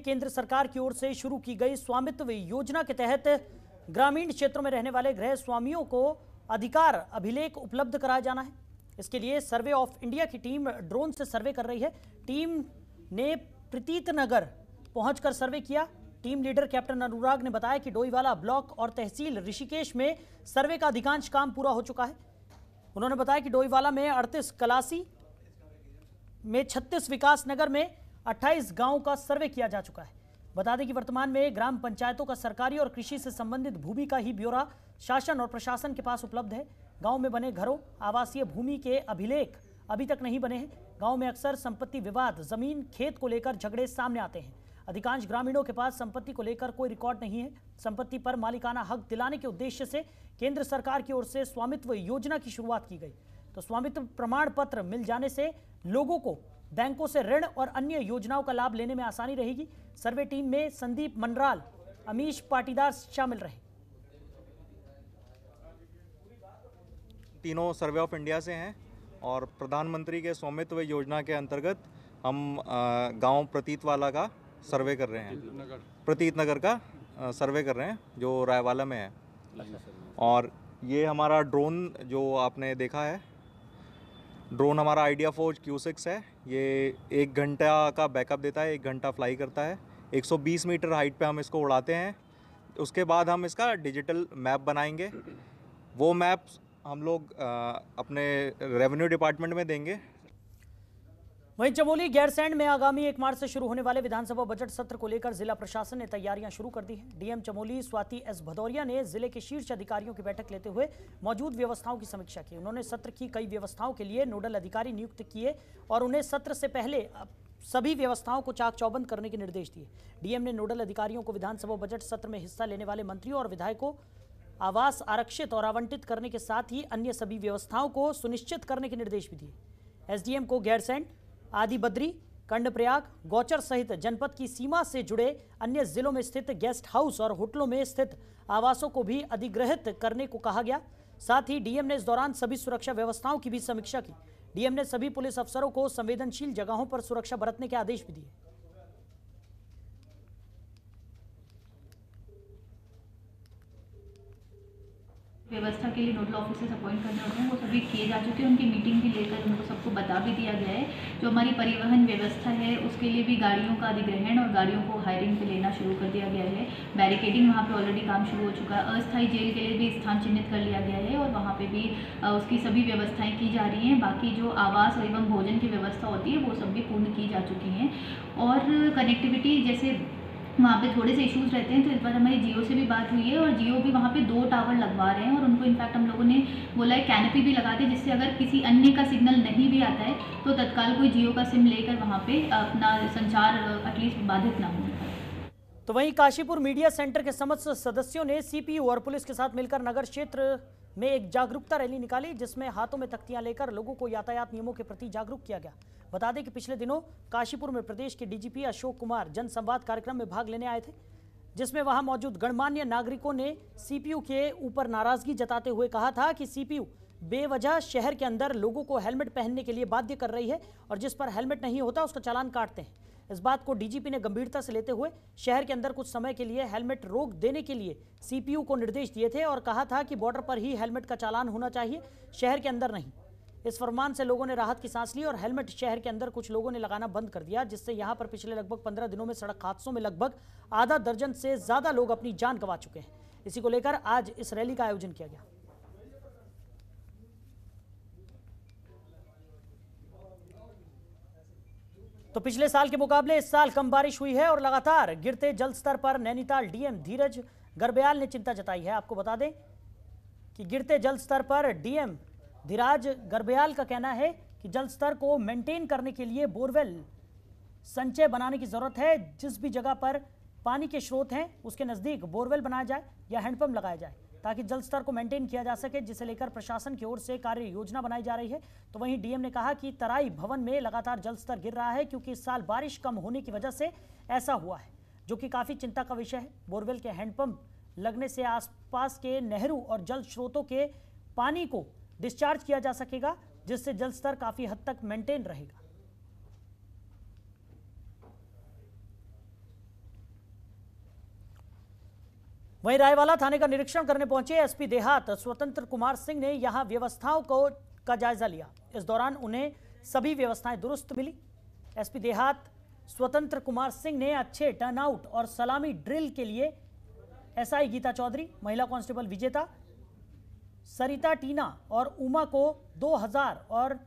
केंद्र सरकार की ओर से शुरू की गई स्वामित्व योजना के तहत ग्रामीण क्षेत्रों में रहने वाले गृह स्वामियों को अधिकार अभिलेख उपलब्ध कराया जाना है। इसके लिए सर्वे ऑफ़ इंडिया की टीम ड्रोन से सर्वे कर रही है। टीम ने प्रतीत नगर पहुंचकर सर्वे किया। टीम लीडर कैप्टन अनुराग ने बताया कि डोईवाला ब्लॉक और तहसील ऋषिकेश में सर्वे का अधिकांश काम पूरा हो चुका है। उन्होंने बताया कि डोईवाला में अड़तीस कलासी में 36 विकास नगर में 28 गाँवों का सर्वे किया जा चुका है। बता दें कि वर्तमान में ग्राम पंचायतों का सरकारी और कृषि से संबंधित भूमि का ही ब्यौरा शासन और प्रशासन के पास उपलब्ध है। गाँव में बने घरों, आवासीय भूमि के अभिलेख अभी तक नहीं बने हैं। गाँव में अक्सर संपत्ति विवाद, ज़मीन, खेत को लेकर झगड़े सामने आते हैं। अधिकांश ग्रामीणों के पास संपत्ति को लेकर कोई रिकॉर्ड नहीं है। संपत्ति पर मालिकाना हक दिलाने के उद्देश्य से केंद्र सरकार की ओर से स्वामित्व योजना की शुरुआत की गई। तो स्वामित्व प्रमाण पत्र मिल जाने से लोगों को बैंकों से ऋण और अन्य योजनाओं का लाभ लेने में आसानी रहेगी। सर्वे टीम में संदीप मनराल अमीश पाटीदार शामिल रहे। तीनों सर्वे ऑफ़ इंडिया से हैं और प्रधानमंत्री के स्वामित्व योजना के अंतर्गत हम गाँव प्रतीत वाला का सर्वे कर रहे हैं। प्रतीत नगर का सर्वे कर रहे हैं, जो रायवाला में है। और ये हमारा ड्रोन जो आपने देखा है ड्रोन हमारा आइडिया फोर्ज क्यू सिक्स है। ये एक घंटा का बैकअप देता है, एक घंटा फ्लाई करता है। 120 मीटर हाइट पे हम इसको उड़ाते हैं। उसके बाद हम इसका डिजिटल मैप बनाएँगे। वो मैप हम लोग अपने रेवेन्यू डिपार्टमेंट में देंगे। वहीं चमोली गैरसैंड में आगामी एक मार्च से शुरू होने वाले विधानसभा बजट सत्र को लेकर जिला प्रशासन ने तैयारियाँ शुरू कर दी हैं। डीएम चमोली, स्वाति एस भदौरिया ने ज़िले के शीर्ष अधिकारियों की बैठक लेते हुए मौजूद व्यवस्थाओं की समीक्षा की। उन्होंने सत्र की कई व्यवस्थाओं के लिए नोडल अधिकारी नियुक्त किए और उन्हें सत्र से पहले सभी व्यवस्थाओं को चाक चौबंद करने के निर्देश दिए। डीएम ने नोडल अधिकारियों को विधानसभा बजट सत्र में हिस्सा लेने वाले मंत्रियों और विधायकों, आवास आरक्षित और आवंटित करने के साथ ही अन्य सभी व्यवस्थाओं को सुनिश्चित करने के निर्देश भी दिए। एसडीएम को गैरसैंड आदि बद्री कंडप्रयाग, गौचर सहित जनपद की सीमा से जुड़े अन्य जिलों में स्थित गेस्ट हाउस और होटलों में स्थित आवासों को भी अधिग्रहित करने को कहा गया। साथ ही डीएम ने इस दौरान सभी सुरक्षा व्यवस्थाओं की भी समीक्षा की। डीएम ने सभी पुलिस अफसरों को संवेदनशील जगहों पर सुरक्षा बरतने के आदेश भी दिए। व्यवस्था के लिए नोडल ऑफिसर्स अपॉइंट करने होते हैं, वो सभी किए जा चुके हैं। उनकी मीटिंग भी लेकर उनको सबको बता भी दिया गया है। जो हमारी परिवहन व्यवस्था है, उसके लिए भी गाड़ियों का अधिग्रहण और गाड़ियों को हायरिंग पे लेना शुरू कर दिया गया है। बैरिकेडिंग वहाँ पे ऑलरेडी काम शुरू हो चुका है। अस्थायी जेल के लिए भी स्थान चिन्हित कर लिया गया है और वहाँ पर भी उसकी सभी व्यवस्थाएँ की जा रही हैं। बाकी जो आवास एवं भोजन की व्यवस्था होती है, वो सब भी पूर्ण की जा चुकी हैं। और कनेक्टिविटी जैसे वहाँ पे थोड़े से इश्यूज़ रहते हैं तो इस बार हमारी जियो से भी बात हुई है और जियो भी वहाँ पे दो टावर लगवा रहे हैं और उनको इनफैक्ट हम लोगों ने बोला है कैनपी भी लगा दी, जिससे अगर किसी अन्य का सिग्नल नहीं भी आता है तो तत्काल कोई जियो का सिम लेकर वहाँ पे अपना संचार एटलीस्ट बाधित ना पाए तो वहीं काशीपुर मीडिया सेंटर के समस्त सदस्यों ने सीपीयू और पुलिस के साथ मिलकर नगर क्षेत्र में एक जागरूकता रैली निकाली, जिसमें हाथों में तख्तियाँ लेकर लोगों को यातायात नियमों के प्रति जागरूक किया गया। बता दें कि पिछले दिनों काशीपुर में प्रदेश के डीजीपी अशोक कुमार जनसंवाद कार्यक्रम में भाग लेने आए थे, जिसमें वहाँ मौजूद गणमान्य नागरिकों ने सीपीयू के ऊपर नाराज़गी जताते हुए कहा था कि सीपीयू बेवजह शहर के अंदर लोगों को हेलमेट पहनने के लिए बाध्य कर रही है और जिस पर हेलमेट नहीं होता उसका चालान काटते हैं। इस बात को डीजीपी ने गंभीरता से लेते हुए शहर के अंदर कुछ समय के लिए हेलमेट रोक देने के लिए सीपीयू को निर्देश दिए थे और कहा था कि बॉर्डर पर ही हेलमेट का चालान होना चाहिए, शहर के अंदर नहीं। इस फरमान से लोगों ने राहत की सांस ली और हेलमेट शहर के अंदर कुछ लोगों ने लगाना बंद कर दिया, जिससे यहाँ पर पिछले लगभग पंद्रह दिनों में सड़क हादसों में लगभग आधा दर्जन से ज़्यादा लोग अपनी जान गंवा चुके हैं। इसी को लेकर आज इस रैली का आयोजन किया गया। तो पिछले साल के मुकाबले इस साल कम बारिश हुई है और लगातार गिरते जल स्तर पर नैनीताल डीएम धीरज गर्बयाल ने चिंता जताई है। आपको बता दें कि गिरते जल स्तर पर डीएम धीराज गर्बयाल का कहना है कि जल स्तर को मेंटेन करने के लिए बोरवेल संचय बनाने की ज़रूरत है। जिस भी जगह पर पानी के स्रोत हैं, उसके नज़दीक बोरवेल बनाया जाए या हैंडपंप लगाया जाए। ताकि जल स्तर को मेंटेन किया जा सके, जिसे लेकर प्रशासन की ओर से कार्य योजना बनाई जा रही है। तो वहीं डीएम ने कहा कि तराई भवन में लगातार जल स्तर गिर रहा है, क्योंकि इस साल बारिश कम होने की वजह से ऐसा हुआ है, जो कि काफ़ी चिंता का विषय है। बोरवेल के हैंडपंप लगने से आसपास के नहरों और जल स्रोतों के पानी को डिस्चार्ज किया जा सकेगा, जिससे जल स्तर काफ़ी हद तक मेंटेन रहेगा। वहीं रायवाला थाने का निरीक्षण करने पहुँचे एसपी देहात। स्वतंत्र कुमार सिंह ने यहाँ व्यवस्थाओं को, का जायजा लिया। इस दौरान उन्हें सभी व्यवस्थाएँ दुरुस्त मिली। एसपी देहात, स्वतंत्र कुमार सिंह ने अच्छे टर्नआउट और सलामी ड्रिल के लिए एसआई गीता चौधरी, महिला कांस्टेबल विजेता, सरिता टीना और उमा को 2000 और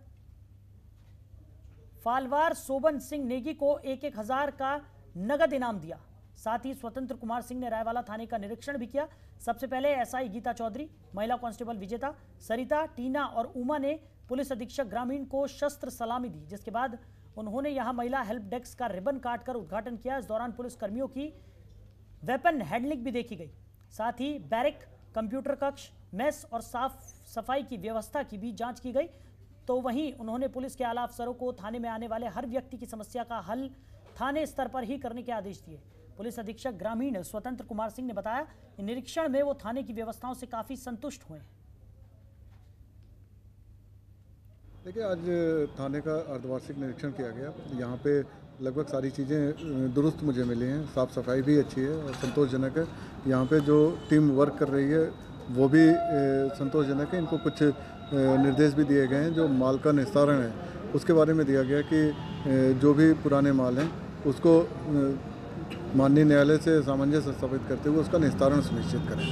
फालवार सोबन सिंह नेगी को एक एक हज़ार का नगद इनाम दिया। साथ ही स्वतंत्र कुमार सिंह ने रायवाला थाने का निरीक्षण भी किया। सबसे पहले एसआई गीता चौधरी, महिला कांस्टेबल विजेता सरिता, टीना और उमा ने पुलिस अधीक्षक ग्रामीण को शस्त्र सलामी दी, जिसके बाद उन्होंने यहाँ महिला हेल्प डेस्क का रिबन काटकर उद्घाटन किया। इस दौरान पुलिस कर्मियों की वेपन हैंडलिंग भी देखी गई। साथ ही बैरिक, कंप्यूटर कक्ष, मेस और साफ़ सफ़ाई की व्यवस्था की भी जाँच की गई। तो वहीं उन्होंने पुलिस के आला अफसरों को थाने में आने वाले हर व्यक्ति की समस्या का हल थाने स्तर पर ही करने के आदेश दिए। पुलिस अधीक्षक ग्रामीण स्वतंत्र कुमार सिंह ने बताया निरीक्षण में वो थाने की व्यवस्थाओं से काफ़ी संतुष्ट हुए हैं। देखिए, आज थाने का अर्धवार्षिक निरीक्षण किया गया। यहाँ पे लगभग सारी चीज़ें दुरुस्त मुझे मिली हैं। साफ़ सफ़ाई भी अच्छी है और संतोषजनक है। यहाँ पे जो टीम वर्क कर रही है, वो भी संतोषजनक है। इनको कुछ निर्देश भी दिए गए हैं, जो माल का निस्तारण है। उसके बारे में दिया गया कि जो भी पुराने माल हैं, उसको माननीय न्यायालय से सामंजस्य स्थापित करते हुए उसका निस्तारण सुनिश्चित करें।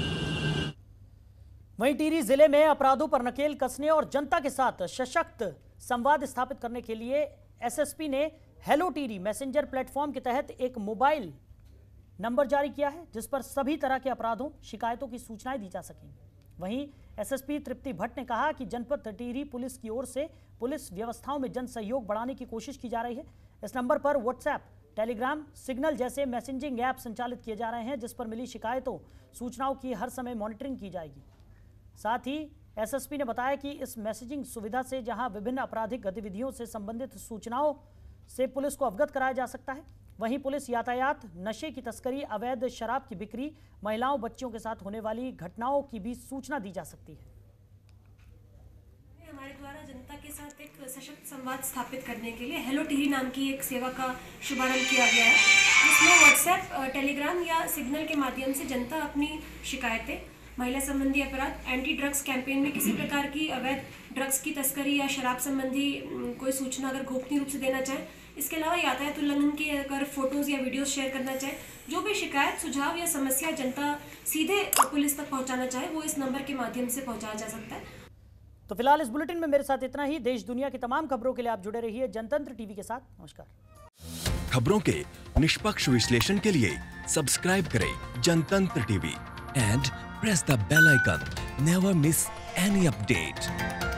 वहीं टिहरी ज़िले में अपराधों पर नकेल कसने और जनता के साथ सशक्त संवाद स्थापित करने के लिए एसएसपी ने हेलो टीरी मैसेंजर प्लेटफॉर्म के तहत एक मोबाइल नंबर जारी किया है, जिस पर सभी तरह के अपराधों, शिकायतों की सूचनाएँ दी जा सकेंगी। वहीं एसएसपी तृप्ति भट्ट ने कहा कि जनपद टिहरी पुलिस की ओर से पुलिस व्यवस्थाओं में जन सहयोग बढ़ाने की कोशिश की जा रही है। इस नंबर पर व्हाट्सएप टेलीग्राम सिग्नल जैसे मैसेजिंग ऐप संचालित किए जा रहे हैं, जिस पर मिली शिकायतों, सूचनाओं की हर समय मॉनिटरिंग की जाएगी। साथ ही, एसएसपी ने बताया कि इस मैसेजिंग सुविधा से जहाँ विभिन्न आपराधिक गतिविधियों से संबंधित सूचनाओं से पुलिस को अवगत कराया जा सकता है, वहीं पुलिस यातायात, नशे की तस्करी, अवैध शराब की बिक्री, महिलाओं, बच्चियों के साथ होने वाली घटनाओं की भी सूचना दी जा सकती है हमारे द्वारा जनता के साथ एक सशक्त संवाद स्थापित करने के लिए हेलो टीवी नाम की एक सेवा का शुभारंभ किया गया है, जिसमें व्हाट्सएप टेलीग्राम या सिग्नल के माध्यम से जनता अपनी शिकायतें, महिला संबंधी अपराध एंटी ड्रग्स कैंपेन में किसी प्रकार की अवैध ड्रग्स की तस्करी या शराब संबंधी कोई सूचना अगर गोपनीय रूप से देना चाहे, इसके अलावा यातायात उल्लंघन के अगर फ़ोटोज़ या वीडियोस शेयर करना चाहे, जो भी शिकायत, सुझाव या समस्या जनता सीधे पुलिस तक पहुंचाना चाहे, वो इस नंबर के माध्यम से पहुँचाया जा सकता है। तो फ़िलहाल इस बुलेटिन में मेरे साथ इतना ही। देश दुनिया की तमाम खबरों के लिए आप जुड़े रहिए जनतंत्र टीवी के साथ। नमस्कार। खबरों के निष्पक्ष विश्लेषण के लिए सब्सक्राइब करें Jantantra TV and press the bell icon. Never miss any update.